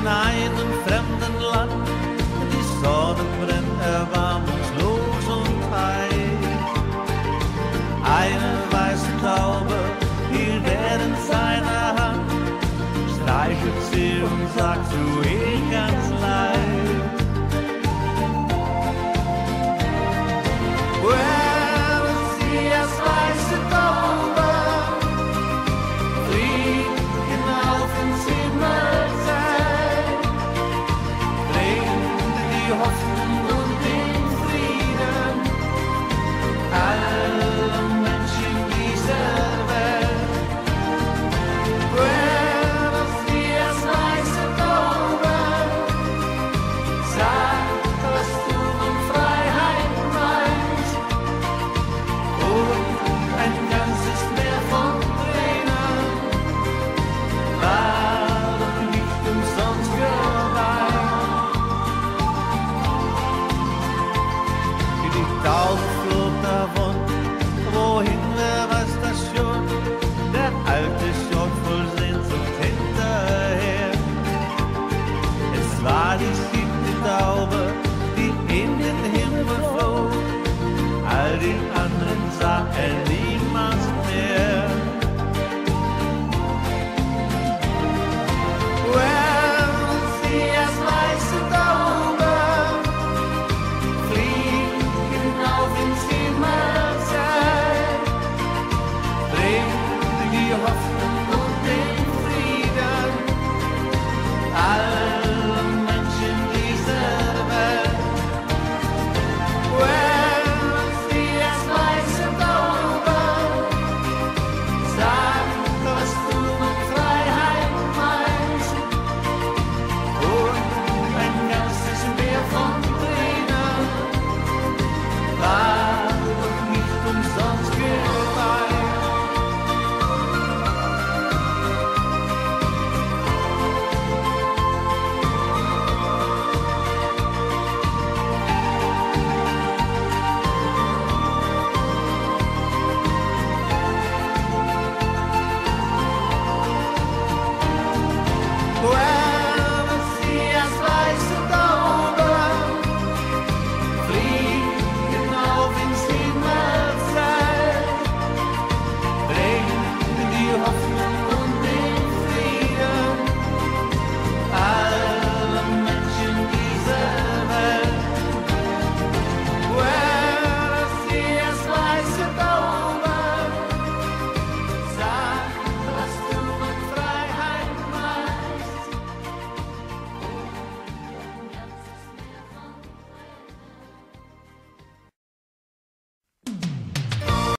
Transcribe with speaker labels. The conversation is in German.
Speaker 1: in einem fremden Land. Die Sonne brennt erbarmungslos und heiß. Eine weiße Taube hielt er in seiner Hand, streichelt sie und sagt zu ihm eh ganz leise. wohin wer was das schon? Der alte schaut voll Sehnsucht hinterher. Es war die siebte Taube, die in den Himmel flog. All die off.